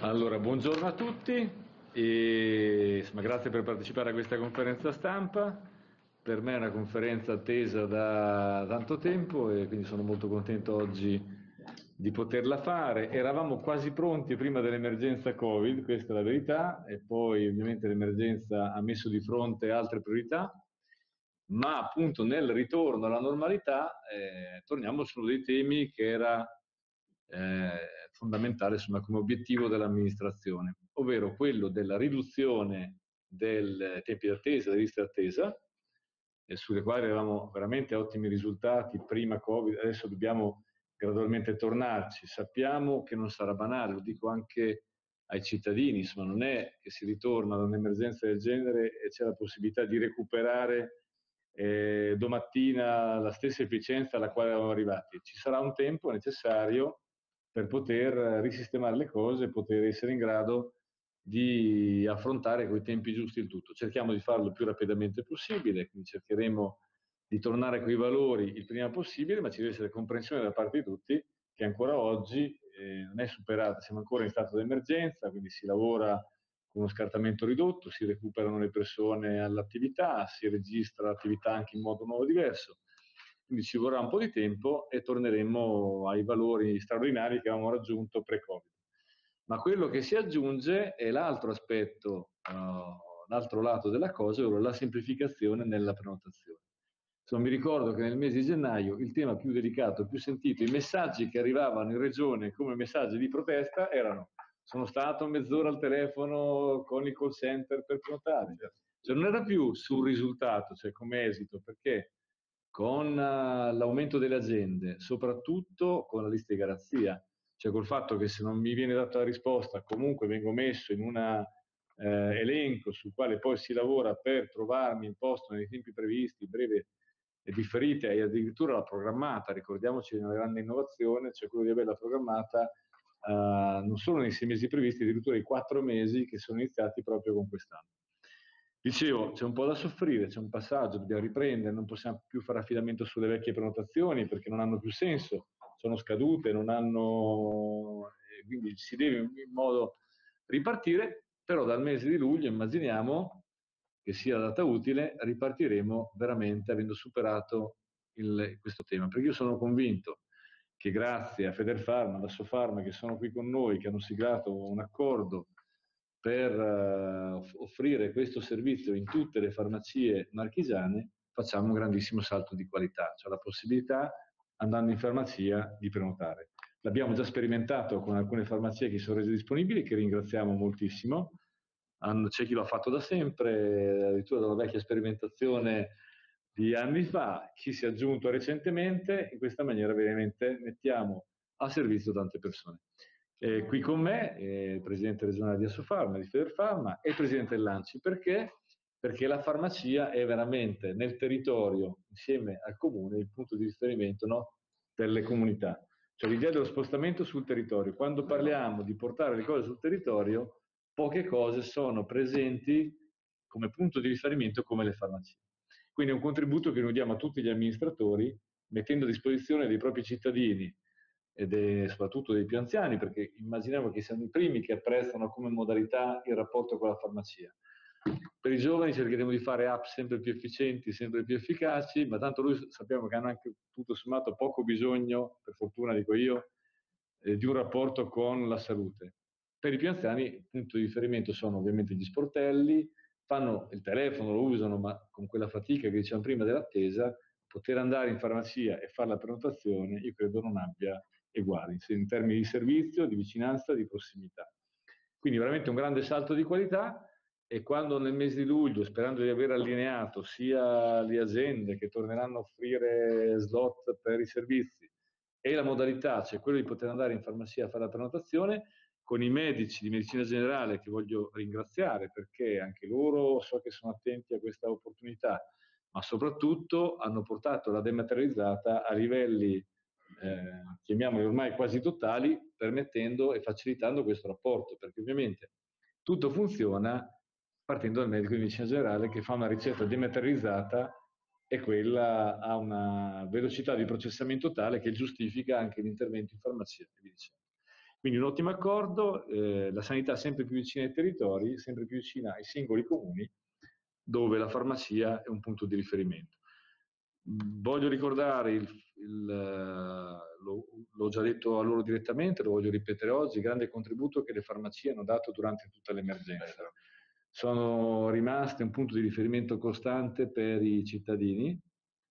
Allora, buongiorno a tutti e grazie per partecipare a questa conferenza stampa. Per me è una conferenza attesa da tanto tempo e quindi sono molto contento oggi di poterla fare. Eravamo quasi pronti prima dell'emergenza Covid, questa è la verità, e poi ovviamente l'emergenza ha messo di fronte altre priorità, ma appunto nel ritorno alla normalità eh, torniamo su uno dei temi che era eh, fondamentale insomma, come obiettivo dell'amministrazione, ovvero quello della riduzione dei tempi d'attesa, delle liste d'attesa, sulle quali avevamo veramente ottimi risultati prima Covid, adesso dobbiamo gradualmente tornarci. Sappiamo che non sarà banale, lo dico anche ai cittadini, insomma non è che si ritorna da un'emergenza del genere e c'è la possibilità di recuperare eh, domattina la stessa efficienza alla quale eravamo arrivati. Ci sarà un tempo necessario per poter risistemare le cose e poter essere in grado di affrontare con i tempi giusti il tutto. Cerchiamo di farlo il più rapidamente possibile, quindi cercheremo di tornare a quei valori il prima possibile, ma ci deve essere comprensione da parte di tutti che ancora oggi eh, non è superata, siamo ancora in stato di emergenza, quindi si lavora con uno scartamento ridotto, si recuperano le persone all'attività, si registra l'attività anche in modo nuovo diverso quindi ci vorrà un po' di tempo e torneremo ai valori straordinari che avevamo raggiunto pre-Covid. Ma quello che si aggiunge è l'altro aspetto, uh, l'altro lato della cosa, ovvero la semplificazione nella prenotazione. Insomma, mi ricordo che nel mese di gennaio il tema più delicato, più sentito, i messaggi che arrivavano in regione come messaggi di protesta erano sono stato mezz'ora al telefono con il call center per prenotare. Cioè non era più sul risultato, cioè come esito, perché con eh, l'aumento delle aziende, soprattutto con la lista di garanzia, cioè col fatto che se non mi viene data la risposta comunque vengo messo in un eh, elenco sul quale poi si lavora per trovarmi il posto nei tempi previsti, breve e differite e addirittura la programmata, ricordiamoci una grande innovazione, cioè quello di averla programmata eh, non solo nei sei mesi previsti, addirittura i quattro mesi che sono iniziati proprio con quest'anno. Dicevo, c'è un po' da soffrire, c'è un passaggio, dobbiamo riprendere, non possiamo più fare affidamento sulle vecchie prenotazioni perché non hanno più senso, sono scadute, non hanno, quindi si deve in modo ripartire, però dal mese di luglio immaginiamo che sia data utile, ripartiremo veramente avendo superato il, questo tema, perché io sono convinto che grazie a Federfarma, a Sofarma che sono qui con noi, che hanno siglato un accordo per uh, offrire questo servizio in tutte le farmacie marchigiane, facciamo un grandissimo salto di qualità, cioè la possibilità, andando in farmacia, di prenotare. L'abbiamo già sperimentato con alcune farmacie che sono rese disponibili, che ringraziamo moltissimo. C'è chi l'ha fatto da sempre, addirittura dalla vecchia sperimentazione di anni fa, chi si è aggiunto recentemente, in questa maniera veramente mettiamo a servizio tante persone. Eh, qui con me eh, il presidente regionale di Assofarma, di Federfarma e il presidente dell'Anci. Perché? Perché la farmacia è veramente nel territorio, insieme al comune, il punto di riferimento no, per le comunità. Cioè l'idea dello spostamento sul territorio. Quando parliamo di portare le cose sul territorio, poche cose sono presenti come punto di riferimento come le farmacie. Quindi è un contributo che noi diamo a tutti gli amministratori, mettendo a disposizione dei propri cittadini ed è soprattutto dei più anziani, perché immaginiamo che siano i primi che apprezzano come modalità il rapporto con la farmacia. Per i giovani cercheremo di fare app sempre più efficienti, sempre più efficaci, ma tanto noi sappiamo che hanno anche tutto sommato poco bisogno, per fortuna dico io, eh, di un rapporto con la salute. Per i più anziani il punto di riferimento sono ovviamente gli sportelli, fanno il telefono, lo usano, ma con quella fatica che dicevamo prima dell'attesa, poter andare in farmacia e fare la prenotazione, io credo non abbia uguali, in termini di servizio, di vicinanza, di prossimità. Quindi veramente un grande salto di qualità e quando nel mese di luglio, sperando di aver allineato sia le aziende che torneranno a offrire slot per i servizi e la modalità, cioè quello di poter andare in farmacia a fare la prenotazione, con i medici di medicina generale che voglio ringraziare perché anche loro so che sono attenti a questa opportunità, ma soprattutto hanno portato la dematerializzata a livelli eh, chiamiamoli ormai quasi totali, permettendo e facilitando questo rapporto, perché ovviamente tutto funziona partendo dal medico di medicina generale che fa una ricetta dematerializzata e quella ha una velocità di processamento tale che giustifica anche l'intervento in farmacia. Quindi un ottimo accordo, eh, la sanità sempre più vicina ai territori, sempre più vicina ai singoli comuni, dove la farmacia è un punto di riferimento. Voglio ricordare, il, il, l'ho già detto a loro direttamente, lo voglio ripetere oggi, il grande contributo che le farmacie hanno dato durante tutta l'emergenza. Sono rimaste un punto di riferimento costante per i cittadini,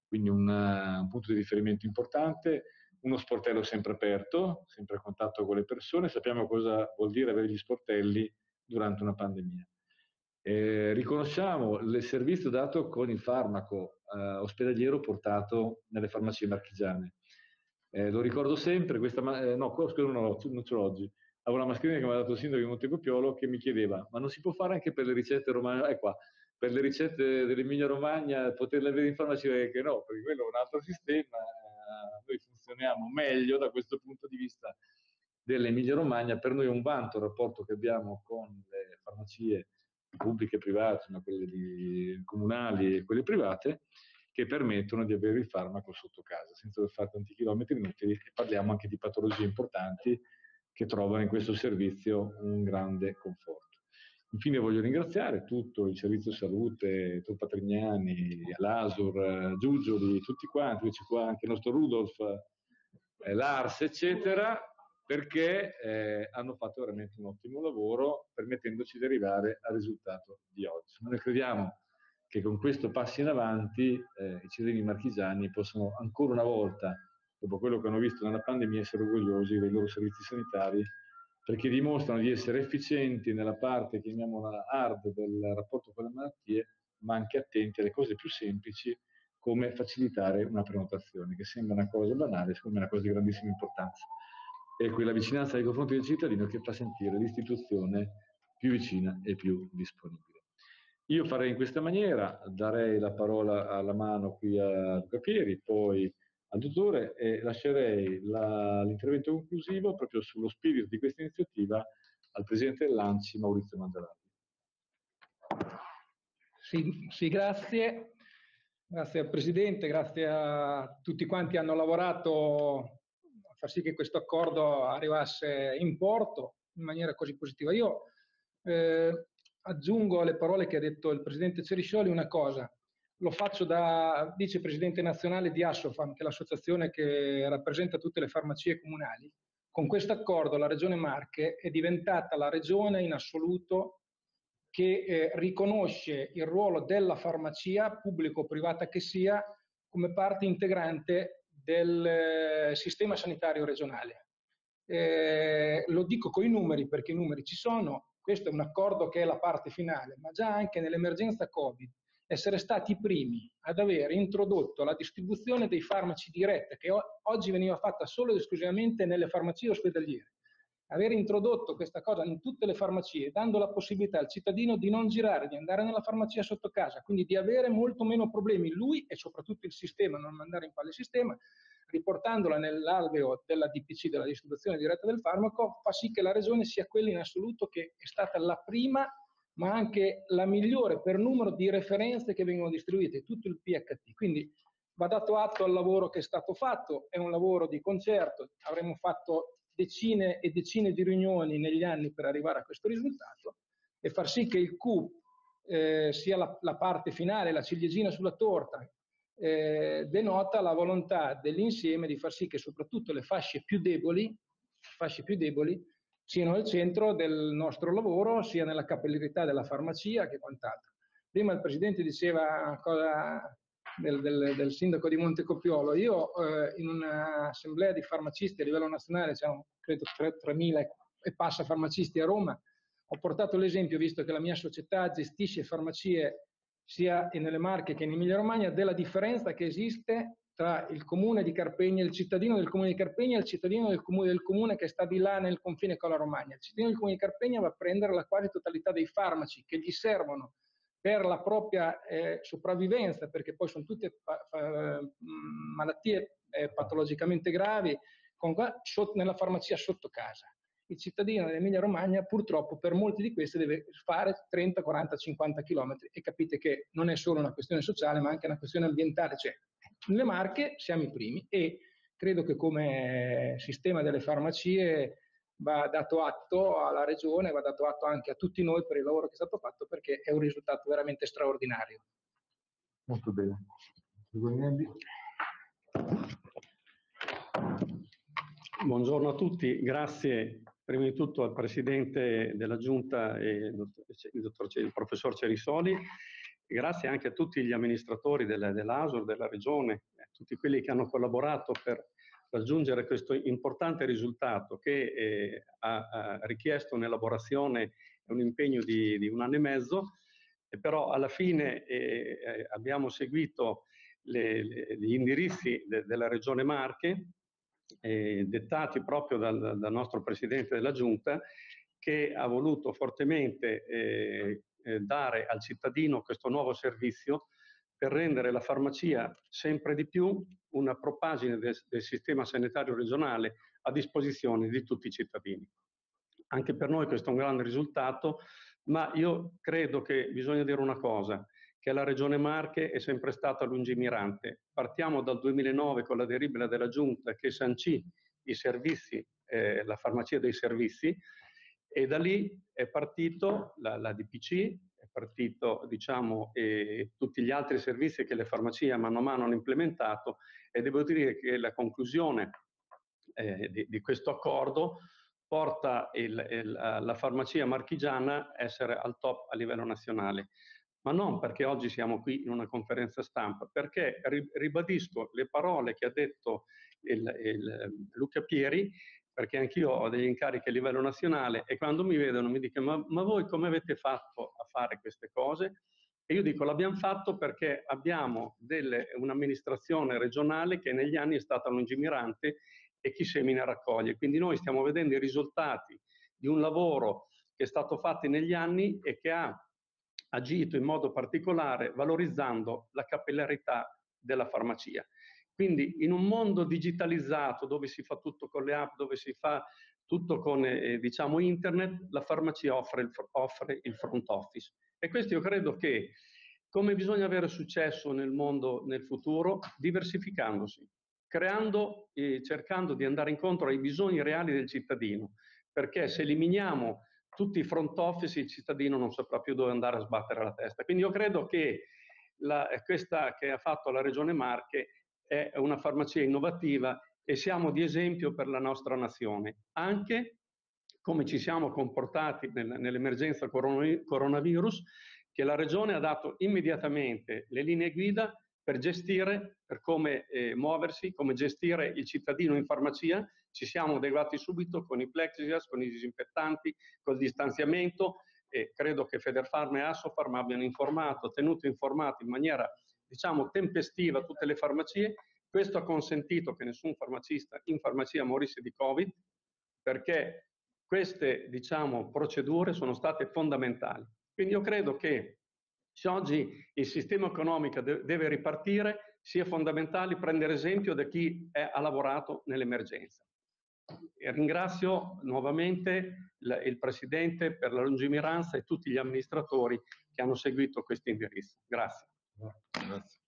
quindi una, un punto di riferimento importante, uno sportello sempre aperto, sempre a contatto con le persone, sappiamo cosa vuol dire avere gli sportelli durante una pandemia. Eh, riconosciamo il servizio dato con il farmaco eh, ospedaliero portato nelle farmacie marchigiane. Eh, lo ricordo sempre, questa, eh, no, scusa, no, non ce l'ho oggi. Avevo una mascherina che mi ha dato il sindaco di Montecopiolo che mi chiedeva, ma non si può fare anche per le ricette romane? Eh qua, per le ricette dell'Emilia Romagna poterle avere in farmacia? Che no, perché quello è un altro sistema, eh, noi funzioniamo meglio da questo punto di vista dell'Emilia Romagna. Per noi è un vanto il rapporto che abbiamo con le farmacie pubbliche e private, ma quelle di, comunali e quelle private, che permettono di avere il farmaco sotto casa, senza dover fare tanti chilometri inutili e parliamo anche di patologie importanti che trovano in questo servizio un grande conforto. Infine voglio ringraziare tutto il Servizio Salute, Toppa Trignani, l'Asur, Giugioli, tutti quanti, c'è qua anche il nostro Rudolf, eh, Lars, eccetera, perché eh, hanno fatto veramente un ottimo lavoro permettendoci di arrivare al risultato di oggi. Noi crediamo che con questo passo in avanti eh, i cittadini marchigiani possano ancora una volta, dopo quello che hanno visto nella pandemia, essere orgogliosi dei loro servizi sanitari perché dimostrano di essere efficienti nella parte, chiamiamola hard, del rapporto con le malattie, ma anche attenti alle cose più semplici come facilitare una prenotazione, che sembra una cosa banale, secondo me è una cosa di grandissima importanza è quella vicinanza nei confronti del cittadino che fa sentire l'istituzione più vicina e più disponibile. Io farei in questa maniera, darei la parola alla mano qui a Luca Pieri, poi al dottore e lascerei l'intervento conclusivo proprio sullo spirito di questa iniziativa al Presidente dell'ANCI Maurizio Mangialardi. Sì, sì, grazie. Grazie al Presidente, grazie a tutti quanti hanno lavorato far sì che questo accordo arrivasse in porto in maniera così positiva. Io eh, aggiungo alle parole che ha detto il Presidente Ceriscioli una cosa, lo faccio da vicepresidente nazionale di Assofam, che è l'associazione che rappresenta tutte le farmacie comunali. Con questo accordo la Regione Marche è diventata la regione in assoluto che eh, riconosce il ruolo della farmacia, pubblico o privata che sia, come parte integrante del eh, sistema sanitario regionale. Eh, lo dico con i numeri perché i numeri ci sono, questo è un accordo che è la parte finale, ma già anche nell'emergenza Covid essere stati i primi ad aver introdotto la distribuzione dei farmaci diretta che oggi veniva fatta solo ed esclusivamente nelle farmacie ospedaliere aver introdotto questa cosa in tutte le farmacie, dando la possibilità al cittadino di non girare, di andare nella farmacia sotto casa, quindi di avere molto meno problemi lui e soprattutto il sistema, non mandare in quale sistema, riportandola nell'alveo della DPC, della distribuzione diretta del farmaco, fa sì che la regione sia quella in assoluto che è stata la prima ma anche la migliore per numero di referenze che vengono distribuite, tutto il PHT. Quindi va dato atto al lavoro che è stato fatto, è un lavoro di concerto, avremmo fatto decine e decine di riunioni negli anni per arrivare a questo risultato e far sì che il Q eh, sia la, la, parte finale, la ciliegina sulla torta, eh, denota la volontà dell'insieme di far sì che soprattutto le fasce più deboli, fasce più deboli siano al centro del nostro lavoro, sia nella capillarità della farmacia che quant'altro. Prima il Presidente diceva cosa del, del, del sindaco di Montecopiolo. Io eh, in un'assemblea di farmacisti a livello nazionale, c'erano credo 3.000 e passa farmacisti a Roma, ho portato l'esempio, visto che la mia società gestisce farmacie sia nelle Marche che in Emilia Romagna, della differenza che esiste tra il comune di Carpegna, il cittadino del comune di Carpegna e il cittadino del comune, del comune che sta di là nel confine con la Romagna. Il cittadino del comune di Carpegna va a prendere la quasi totalità dei farmaci che gli servono per la propria eh, sopravvivenza, perché poi sono tutte malattie eh, patologicamente gravi, con, sotto, nella farmacia sotto casa. Il cittadino dell'Emilia Romagna purtroppo per molti di questi deve fare 30, 40, 50 km e capite che non è solo una questione sociale ma anche una questione ambientale. Cioè, nelle Marche siamo i primi e credo che come sistema delle farmacie va dato atto alla Regione, va dato atto anche a tutti noi per il lavoro che è stato fatto perché è un risultato veramente straordinario. Molto bene. Buongiorno a tutti, grazie prima di tutto al Presidente della Giunta, il, dottor, il professor Cerisoli, grazie anche a tutti gli amministratori dell'ASOR, della Regione, a tutti quelli che hanno collaborato per raggiungere questo importante risultato che eh, ha, ha, richiesto un'elaborazione e un impegno di, di, un anno e mezzo, e però alla fine eh, eh abbiamo seguito le, le, gli indirizzi de, della Regione Marche eh, dettati proprio dal, dal, nostro Presidente della Giunta, che ha voluto fortemente eh, eh, dare al cittadino questo nuovo servizio per rendere la farmacia sempre di più una propagine del, del sistema sanitario regionale a disposizione di tutti i cittadini. Anche per noi questo è un grande risultato, ma io credo che bisogna dire una cosa, che la Regione Marche è sempre stata lungimirante. Partiamo dal 2009 con la delibera della Giunta che sancì i servizi, eh, la farmacia dei servizi, e da lì è partito la, la DPC, partito diciamo, eh, tutti gli altri servizi che le farmacie mano a mano hanno implementato e devo dire che la conclusione eh, di, di, questo accordo porta il, il, la farmacia marchigiana a essere al top a livello nazionale. Ma non perché oggi siamo qui in una conferenza stampa, perché ribadisco le parole che ha detto il Luca Pieri, perché anch'io ho degli incarichi a livello nazionale e quando mi vedono mi dicono ma, ma voi come avete fatto a fare queste cose? E io dico l'abbiamo fatto perché abbiamo un'amministrazione regionale che negli anni è stata lungimirante e chi semina raccoglie. Quindi noi stiamo vedendo i risultati di un lavoro che è stato fatto negli anni e che ha agito in modo particolare valorizzando la capillarità della farmacia. Quindi in un mondo digitalizzato dove si fa tutto con le app, dove si fa tutto con eh, diciamo internet, la farmacia offre il, offre il front office. E questo io credo che come bisogna avere successo nel mondo nel futuro, diversificandosi, creando e cercando di andare incontro ai bisogni reali del cittadino, perché se eliminiamo tutti i front office il cittadino non saprà più dove andare a sbattere la testa. Quindi io credo che la, questa che ha fatto la Regione Marche è una farmacia innovativa e siamo di esempio per la nostra nazione, anche come ci siamo comportati nell'emergenza coronavirus, che la Regione ha dato immediatamente le linee guida per gestire, per come eh, muoversi, come gestire il cittadino in farmacia. Ci siamo adeguati subito con i plexiglass, con i disinfettanti, col distanziamento e credo che Federfarm e Assofarm abbiano informato, tenuto informato in maniera diciamo tempestiva tutte le farmacie. Questo ha consentito che nessun farmacista in farmacia morisse di Covid perché queste diciamo, procedure sono state fondamentali. Quindi io credo che se oggi il sistema economico deve ripartire, sia fondamentale prendere esempio da chi è, ha lavorato nell'emergenza. Ringrazio nuovamente il Presidente per la lungimiranza e tutti gli amministratori che hanno seguito questo indirizzo. Grazie. Grazie.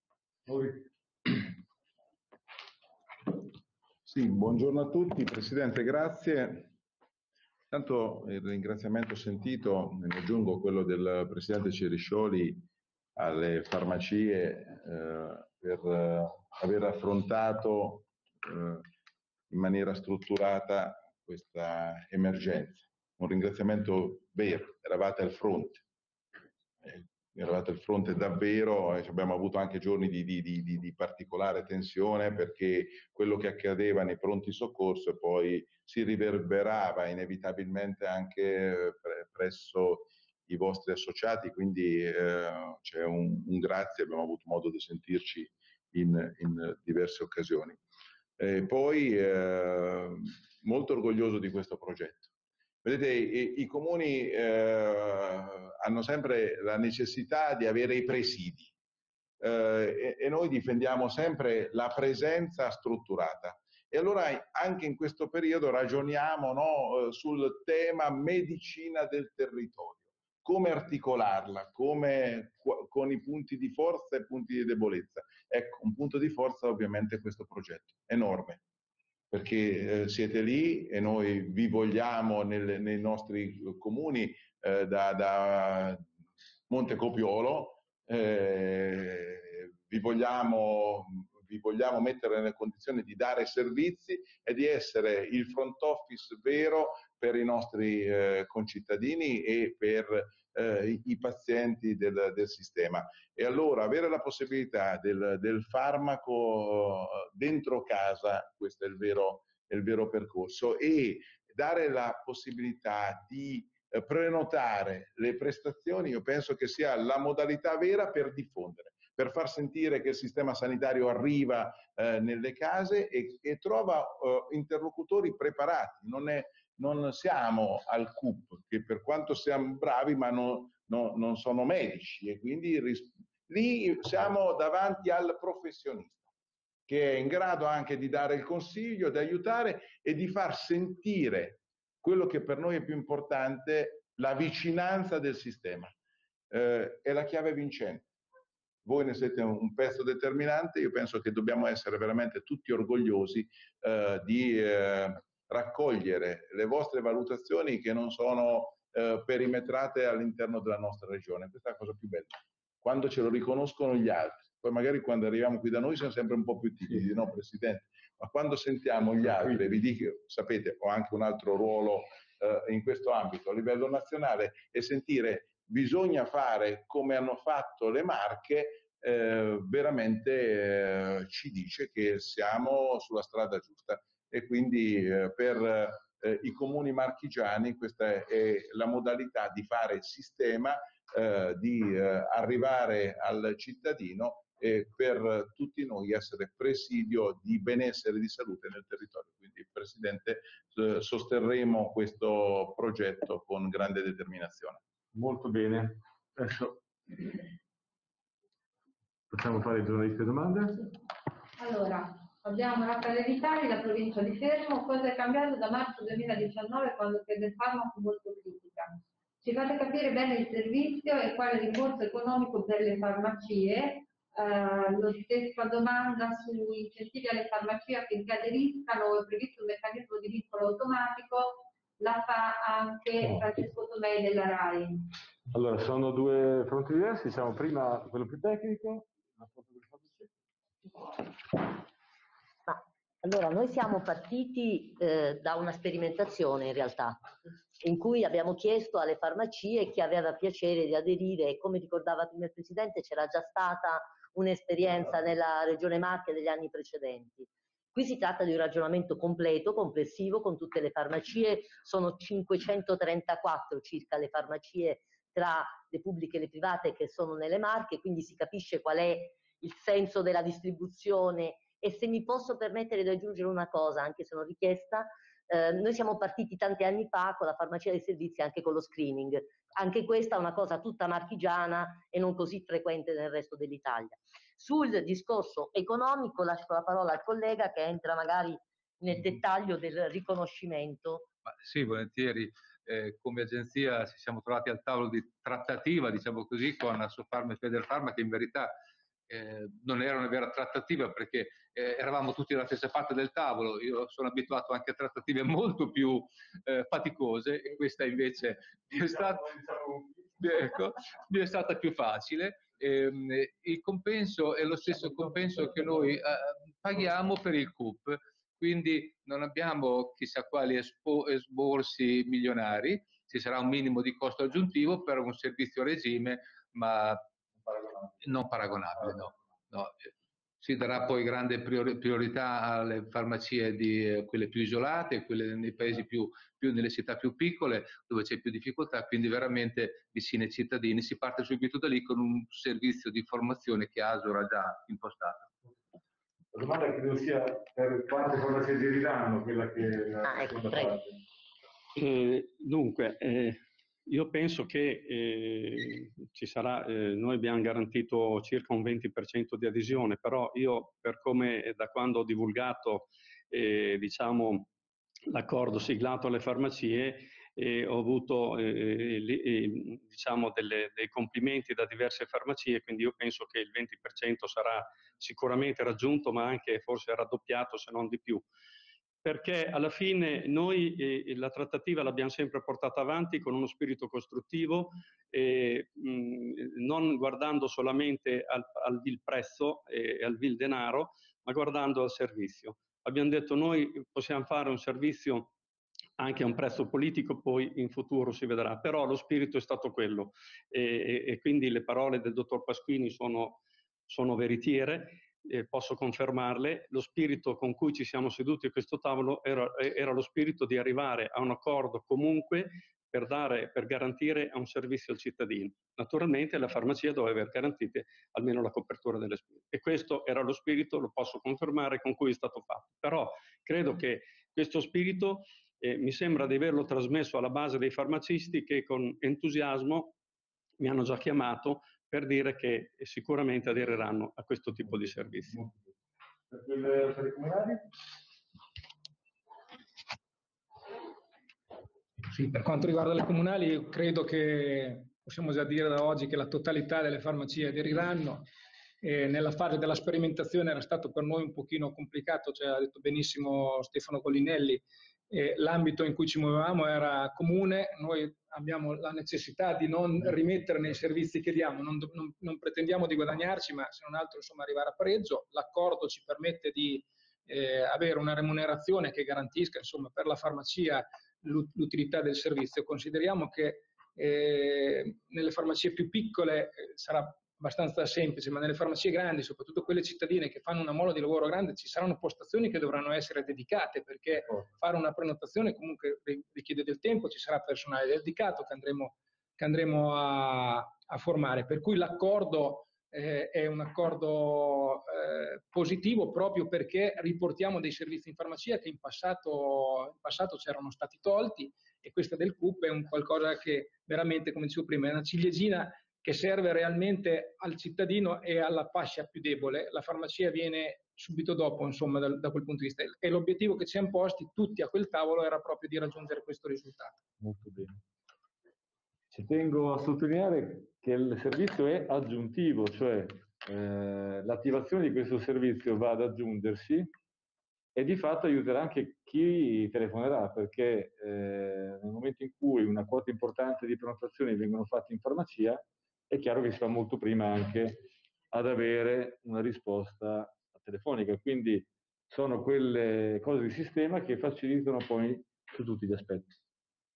Sì, buongiorno a tutti. Presidente, grazie. Tanto il ringraziamento sentito, ne aggiungo quello del Presidente Ceriscioli alle farmacie eh, per eh, aver affrontato eh, in maniera strutturata questa emergenza. Un ringraziamento vero, eravate al fronte, eravate al fronte davvero, eh, abbiamo avuto anche giorni di, di, di, di, particolare tensione perché quello che accadeva nei pronti soccorso poi si riverberava inevitabilmente anche presso i vostri associati, quindi eh, c'è un, un, grazie, abbiamo avuto modo di sentirci in, in diverse occasioni. E poi eh, molto orgoglioso di questo progetto. Vedete, i, i comuni eh, hanno sempre la necessità di avere i presidi eh, e, e, noi difendiamo sempre la presenza strutturata. E allora anche in questo periodo ragioniamo no, sul tema medicina del territorio come articolarla, come, con i punti di forza e punti di debolezza. Ecco, un punto di forza ovviamente questo progetto, enorme. Perché eh, siete lì e noi vi vogliamo nel, nei nostri comuni eh, da, da Montecopiolo, eh, vi vogliamo vi vogliamo mettere nelle condizioni di dare servizi e di essere il front office vero per i nostri eh, concittadini e per eh, i pazienti del, del, sistema. E allora avere la possibilità del, del farmaco eh, dentro casa, questo è il vero, è il vero percorso, e dare la possibilità di eh, prenotare le prestazioni, io penso che sia la modalità vera per diffondere per far sentire che il sistema sanitario arriva eh, nelle case e, e trova eh, interlocutori preparati. Non, è, non, siamo al CUP, che per quanto siamo bravi, ma no, no, non sono medici e quindi lì siamo davanti al professionista che è in grado anche di dare il consiglio, di aiutare e di far sentire quello che per noi è più importante, la vicinanza del sistema. Eh, è la chiave vincente voi ne siete un pezzo determinante, io penso che dobbiamo essere veramente tutti orgogliosi eh, di eh, raccogliere le vostre valutazioni che non sono eh, perimetrate all'interno della nostra regione. Questa è la cosa più bella. Quando ce lo riconoscono gli altri, poi magari quando arriviamo qui da noi siamo sempre un po' più timidi, no Presidente? Ma quando sentiamo gli altri, vi dico, sapete, ho anche un altro ruolo eh, in questo ambito a livello nazionale, e sentire bisogna fare come hanno fatto le Marche, eh, veramente eh, ci dice che siamo sulla strada giusta e quindi eh, per eh, i comuni marchigiani questa è la modalità di fare sistema, eh, di eh, arrivare al cittadino e per tutti noi essere presidio di benessere e di salute nel territorio. Quindi, Presidente, sosterremo questo progetto con grande determinazione. Molto bene. Adesso facciamo fare i giornalisti domande. Allora, abbiamo Raffaele Vitali, la provincia di Fermo. Cosa è cambiato da marzo 2019 quando chiede farmaco molto critica? Ci fate capire bene il servizio e quale rimborso economico per le farmacie. Uh, lo stessa domanda sugli incentivi alle farmacie affinché aderiscano, è previsto un meccanismo di vincolo automatico la fa anche Francesco Tomei della RAI. Allora, sono due fronti diversi, diciamo prima quello più tecnico. Ma, allora, noi siamo partiti eh, da una sperimentazione in realtà, in cui abbiamo chiesto alle farmacie chi aveva piacere di aderire e come ricordava prima il Presidente c'era già stata un'esperienza nella Regione Marche degli anni precedenti. Qui si tratta di un ragionamento completo, complessivo, con tutte le farmacie, sono 534 circa le farmacie tra le pubbliche e le private che sono nelle marche, quindi si capisce qual è il senso della distribuzione e se mi posso permettere di aggiungere una cosa, anche se non richiesta, eh, noi siamo partiti tanti anni fa con la farmacia dei servizi anche con lo screening. Anche questa è una cosa tutta marchigiana e non così frequente nel resto dell'Italia. Sul discorso economico lascio la parola al collega che entra magari nel dettaglio del riconoscimento. Ma sì, volentieri. Eh, come agenzia ci siamo trovati al tavolo di trattativa, diciamo così, con Asofarma e Federfarma, che in verità eh, non era una vera trattativa perché eh, eravamo tutti dalla stessa parte del tavolo. Io sono abituato anche a trattative molto più eh, faticose e questa invece mi è, stata, ecco, mi è stata più facile. Ehm, il compenso è lo stesso compenso che noi eh, paghiamo per il CUP, quindi non abbiamo chissà quali esborsi milionari, ci sarà un minimo di costo aggiuntivo per un servizio a regime, ma non paragonabile. No, no si darà poi grande priorità alle farmacie di eh, quelle più isolate, quelle nei paesi più, più nelle città più piccole dove c'è più difficoltà, quindi veramente vicine ai cittadini. Si parte subito da lì con un servizio di formazione che ASOR ha già impostato. La domanda credo sia per quante farmacie si ridanno quella che è la ah, ecco, eh, dunque, eh, io penso che eh, ci sarà, eh, noi abbiamo garantito circa un 20% di adesione, però io per come da quando ho divulgato eh, diciamo, l'accordo siglato alle farmacie eh, ho avuto eh, eh, diciamo delle, dei complimenti da diverse farmacie, quindi io penso che il 20% sarà sicuramente raggiunto, ma anche forse raddoppiato se non di più. Perché alla fine noi eh, la trattativa l'abbiamo sempre portata avanti con uno spirito costruttivo, eh, mh, non guardando solamente al, al vil prezzo e al vil denaro, ma guardando al servizio. Abbiamo detto noi possiamo fare un servizio anche a un prezzo politico, poi in futuro si vedrà, però lo spirito è stato quello e, e, e quindi le parole del dottor Pasquini sono, sono veritiere eh, posso confermarle, lo spirito con cui ci siamo seduti a questo tavolo era, era lo spirito di arrivare a un accordo comunque per, dare, per garantire un servizio al cittadino. Naturalmente la farmacia doveva aver garantite almeno la copertura delle spese e questo era lo spirito, lo posso confermare, con cui è stato fatto. Però credo che questo spirito eh, mi sembra di averlo trasmesso alla base dei farmacisti che con entusiasmo mi hanno già chiamato per dire che sicuramente aderiranno a questo tipo di servizi. Per, quelle? Sì, per quanto riguarda le comunali, credo che possiamo già dire da oggi che la totalità delle farmacie aderiranno. E nella fase della sperimentazione era stato per noi un pochino complicato, cioè ha detto benissimo Stefano Collinelli, eh, l'ambito in cui ci muovevamo era comune, noi abbiamo la necessità di non rimettere nei servizi che diamo, non, non, non pretendiamo di guadagnarci, ma se non altro insomma, arrivare a pareggio. L'accordo ci permette di eh, avere una remunerazione che garantisca insomma, per la farmacia l'utilità del servizio. Consideriamo che eh, nelle farmacie più piccole eh, sarà abbastanza semplice, ma nelle farmacie grandi, soprattutto quelle cittadine che fanno una mole di lavoro grande, ci saranno postazioni che dovranno essere dedicate perché oh. fare una prenotazione comunque richiede del tempo, ci sarà personale dedicato che andremo, che andremo a, a, formare. Per cui l'accordo eh, è un accordo eh, positivo proprio perché riportiamo dei servizi in farmacia che in passato, in passato c'erano stati tolti e questa del CUP è un qualcosa che veramente, come dicevo prima, è una ciliegina che serve realmente al cittadino e alla fascia più debole. La farmacia viene subito dopo, insomma, da, da quel punto di vista. E l'obiettivo che ci siamo posti tutti a quel tavolo era proprio di raggiungere questo risultato. Molto bene. Ci tengo a sottolineare che il servizio è aggiuntivo, cioè eh, l'attivazione di questo servizio va ad aggiungersi e di fatto aiuterà anche chi telefonerà perché eh, nel momento in cui una quota importante di prenotazioni vengono fatte in farmacia è chiaro che si fa molto prima anche ad avere una risposta telefonica, quindi sono quelle cose di sistema che facilitano poi su tutti gli aspetti.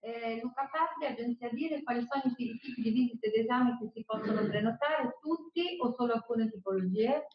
Eh, Luca Patria, agenzia Dire, quali sono i tipi di visite ed esami che si possono prenotare? Tutti o solo alcune tipologie?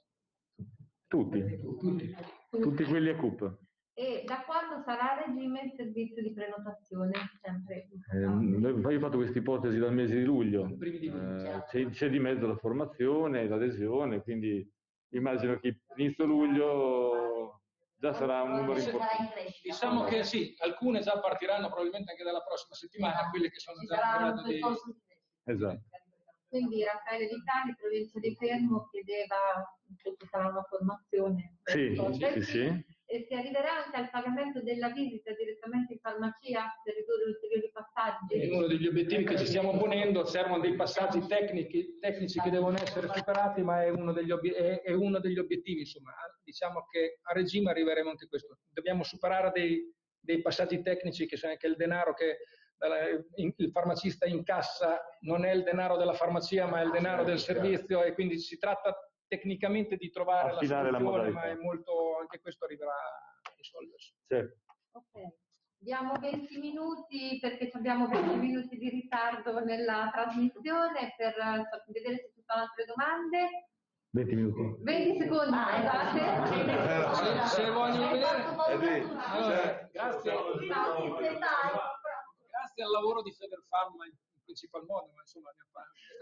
Tutti, tutti, tutti quelli a CUP. E da quando sarà a regime il servizio di prenotazione? Sempre eh, io ho fatto questa ipotesi dal mese di luglio. Eh, c'è, c'è, di mezzo la formazione, l'adesione, quindi immagino che inizio luglio già sarà un numero importante. Diciamo che sì, alcune già partiranno probabilmente anche dalla prossima settimana, quelle che sono già in grado di... Esatto. Quindi Raffaele Vitali, provincia di Fermo, chiedeva se ci sarà una formazione. Sì, sì, sì e si arriverà anche al pagamento della visita direttamente in farmacia per ridurre ulteriori passaggi. È uno degli obiettivi che ci stiamo ponendo, servono dei passaggi tecnici, tecnici che devono essere superati, ma è uno degli, è, è uno degli obiettivi, insomma, diciamo che a regime arriveremo anche a questo. Dobbiamo superare dei, dei passaggi tecnici che sono anche il denaro che il farmacista incassa non è il denaro della farmacia ma è il denaro del servizio e quindi si tratta tecnicamente di trovare Affidare la soluzione, ma è molto, anche questo arriverà a risolversi. Certo. Ok, diamo 20 minuti perché abbiamo 20 minuti di ritardo nella trasmissione per vedere se ci sono altre domande. 20 minuti. 20 secondi, ah, scusate. Se, se vogliono vedere... Allora, grazie. Grazie al lavoro di Federfarma principal modo, ma insomma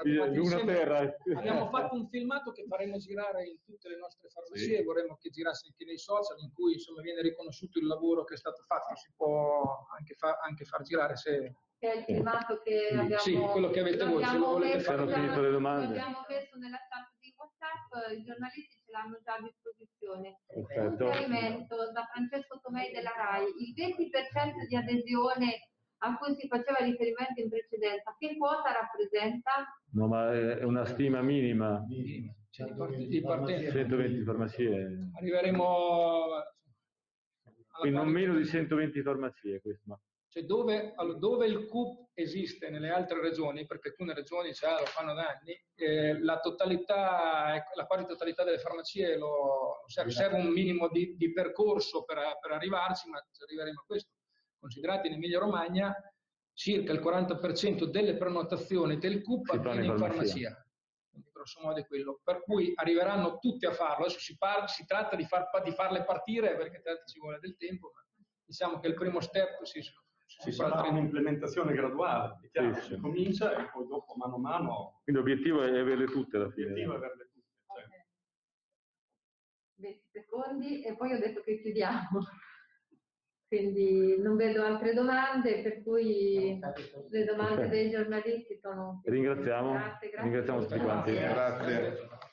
abbiamo, terra. abbiamo fatto un filmato che faremo girare in tutte le nostre farmacie, sì. vorremmo che girasse anche nei social, in cui insomma viene riconosciuto il lavoro che è stato fatto, si può anche, fa, anche far girare se... Che è il filmato che abbiamo... Sì, quello che avete voi, se lo volete fare. Abbiamo le domande. Abbiamo messo nella chat di WhatsApp, i giornalisti ce l'hanno già a disposizione. Perfetto. Riferimento da Francesco Tomei della RAI, il 20% di adesione a cui si faceva riferimento in precedenza, che quota rappresenta? No, ma è una stima minima. minima. Cioè, di partenza. 120 farmacie. Arriveremo Quindi non meno di 120 farmacie questo. Cioè dove, dove, il CUP esiste nelle altre regioni, perché alcune regioni già lo fanno da anni, eh, la, totalità, ecco, la quasi totalità delle farmacie lo, serve, serve un minimo di, di percorso per, per, arrivarci, ma ci arriveremo a questo. Considerate in Emilia Romagna circa il 40% delle prenotazioni del CUP avviene in farmacia. Quindi grosso modo è quello. Per cui arriveranno tutti a farlo. Adesso si, par- si tratta di, far, di, farle partire perché ci vuole del tempo, ma diciamo che il primo step si, ci sarà un'implementazione graduale, è chiaro, sì, si comincia e poi dopo mano a mano... Quindi l'obiettivo è averle tutte alla fine. L'obiettivo è averle tutte, certo. okay. 20 secondi e poi ho detto che chiudiamo. Quindi non vedo altre domande, per cui le domande dei giornalisti sono... Ringraziamo, grazie, grazie. ringraziamo tutti quanti. Grazie.